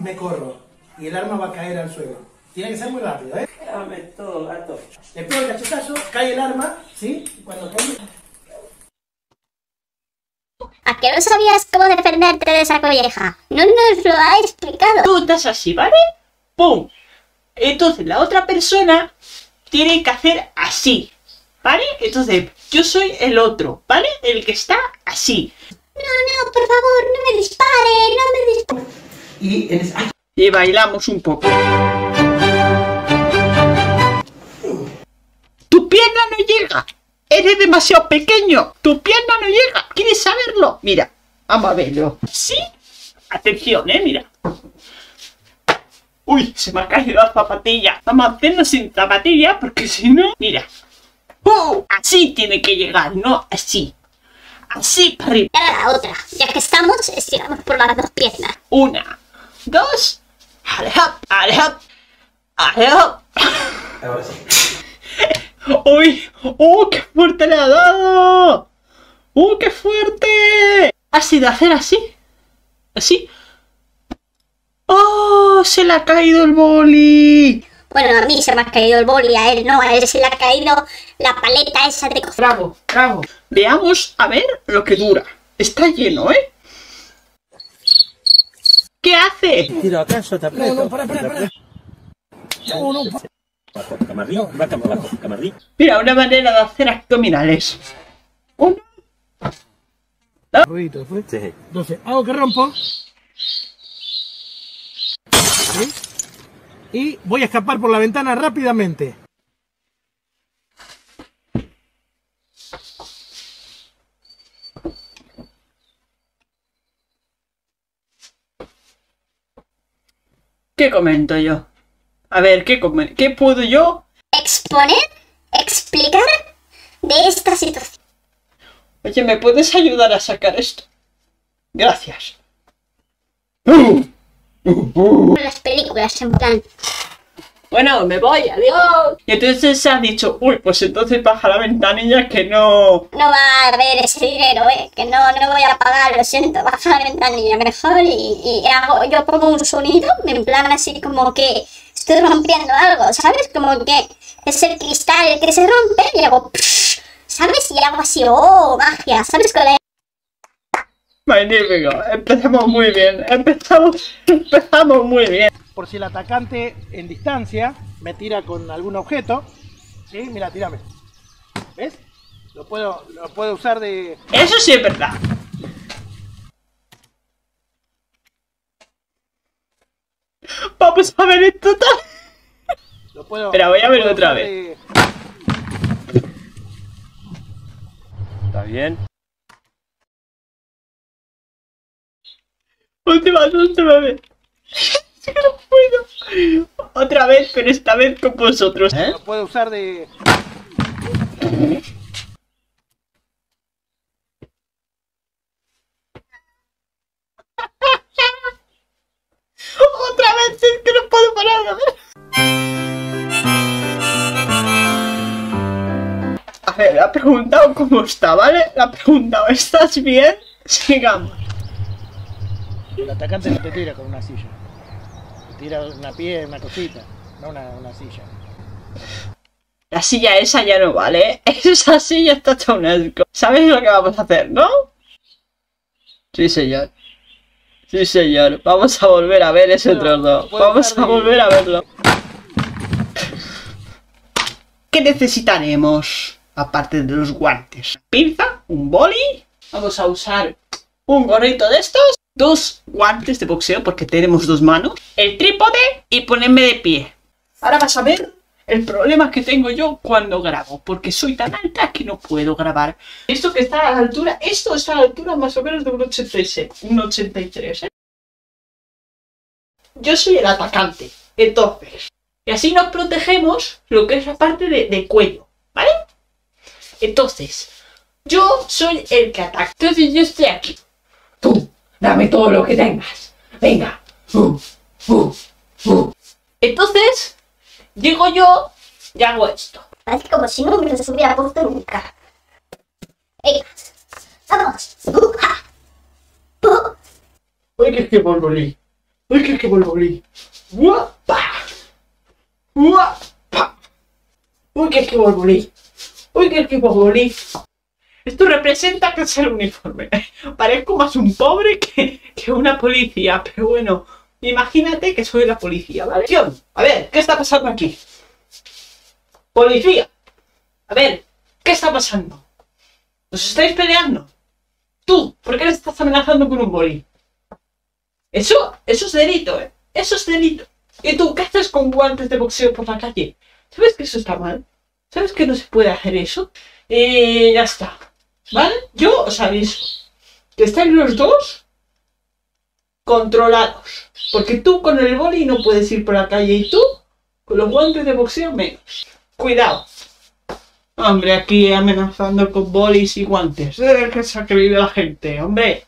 Me corro y el arma va a caer al suelo. Tiene que ser muy rápido, ¿eh? Dame todo, gato. Le pego el cachetazo, cae el arma, ¿sí? Y cuando cae... ¿A que no sabías cómo defenderte de esa colleja? No nos lo ha explicado. Tú estás así, ¿vale? ¡Pum! Entonces la otra persona tiene que hacer así, ¿vale? Entonces yo soy el otro, ¿vale? El que está así. No, no, por favor, no me dispare, no me dispare. Y en. Y bailamos un poco. Tu pierna no llega. Eres demasiado pequeño. Tu pierna no llega. ¿Quieres saberlo? Mira, vamos a verlo. ¿Sí? Atención, eh, mira. Uy, se me ha caído la zapatilla. Vamos a hacerlo sin zapatilla porque si no, mira. ¡Uh! Así tiene que llegar, no así. Así para arriba. Y ahora la otra. Ya que estamos, estiramos por las dos piernas. Una, dos. Ale hop, ale hop, ale hop. Ahora sí. ¡Uy! ¡Oh, qué fuerte le ha dado! ¡Oh, qué fuerte! ¿Ha sido hacer así? ¿Así? ¡Oh! ¡Se le ha caído el boli! Bueno, a mí se me ha caído el boli, a él no, a él se le ha caído la paleta esa de cocina. Bravo, bravo. Veamos a ver lo que dura. Está lleno, ¿eh? ¿Qué hace? Tiro acá, yo te aprieto. No, no, para, para, para. No, no, abajo. Mira, una manera de hacer abdominales. Uno. Ruidito, después. Sí. Entonces, hago que rompo. ¿Sí? Y voy a escapar por la ventana rápidamente. ¿Qué comento yo? A ver, ¿qué, comen- ¿qué puedo yo? Exponer, explicar de esta situación. Oye, ¿me puedes ayudar a sacar esto? Gracias. Las películas, en plan. Bueno, me voy, adiós. Y entonces se ha dicho, uy, pues entonces baja la ventanilla que no... No va a haber ese dinero, eh, que no, no voy a pagar, lo siento, baja la ventanilla mejor y, y hago, yo pongo un sonido, en plan así como que estoy rompiendo algo, ¿sabes? Como que es el cristal el que se rompe y hago, psh, ¿sabes? Y hago así, oh, magia, ¿sabes? Con la- Magnífico, empezamos muy bien, empezamos, empezamos muy bien. Por si el atacante en distancia me tira con algún objeto. ¿Sí? Mira, tírame. ¿Ves? Lo puedo, lo puedo usar de... Eso sí es verdad. Vamos a ver esto tal. Lo puedo Espera, voy a lo verlo otra vez. de- Está bien. Última, última vez. Que no puedo. Otra vez, pero esta vez con vosotros. ¿Eh? Lo puedo usar de... Otra vez, es que no puedo parar de ver. A ver, le ha preguntado cómo está, ¿vale? Le ha preguntado, ¿estás bien? Sigamos. El atacante no te tira con una silla. Te tira una pie, una cosita, no una, una silla. La silla esa ya no vale, ¿eh? Esa silla está hecha un asco. ¿Sabes lo que vamos a hacer, no? Sí, señor. Sí, señor. Vamos a volver a ver ese trozo. Vamos a volver a verlo. ¿Qué necesitaremos? Aparte de los guantes. Pinza, un boli. Vamos a usar un gorrito de estos. Dos guantes de boxeo porque tenemos dos manos. El trípode y ponerme de pie. Ahora vas a ver el problema que tengo yo cuando grabo. Porque soy tan alta que no puedo grabar. Esto que está a la altura, esto está a la altura más o menos de un 86, un 83. ¿eh? Yo soy el atacante. Entonces, y así nos protegemos lo que es la parte de, de cuello, ¿vale? Entonces, yo soy el que ataca. Entonces yo estoy aquí. Dame todo lo que tengas. Venga. Uh, uh, uh. Entonces, llego yo y hago esto. Parece como si no me los hubiera puesto nunca. Venga, vamos. Uja. Uh, Uy, que que volví. Uy, que que volví. Guapa. Guapa. Uy, que que volví. Uy, que que volví. Esto representa que es el uniforme. Parezco más un pobre que, una policía, pero bueno, imagínate que soy la policía, ¿vale? A ver, ¿qué está pasando aquí? Policía. A ver, ¿qué está pasando? ¿Os estáis peleando? Tú, ¿por qué le estás amenazando con un boli? Eso, eso es delito, ¿eh? Eso es delito. ¿Y tú qué haces con guantes de boxeo por la calle? ¿Sabes que eso está mal? ¿Sabes que no se puede hacer eso? Y ya está. ¿Vale? Yo os aviso. Que estáis los dos controlados. Porque tú con el boli no puedes ir por la calle y tú con los guantes de boxeo menos. Cuidado. Hombre, aquí amenazando con bolis y guantes. Eh, que creído la gente, hombre.